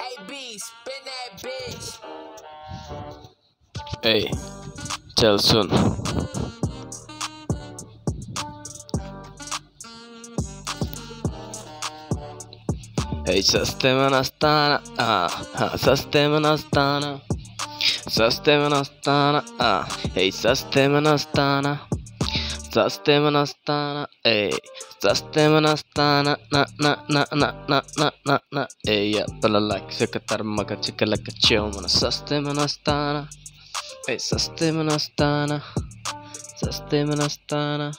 Hey, B, spin that bitch. Hey, tell soon. Hey, sasteme nastana, ah, uh, ah, sasteme nastana, sasteme nastana, ah, uh, hey, sasteme nastana. सस्ते में नास्ताना ए सस्ते में नास्ताना ना ना ना ना ना ना ना ना ए या तला लाइक से कतर मगर चिक लक चेव मन सस्ते में नास्ताना ए सस्ते में नास्ताना सस्ते में नास्ताना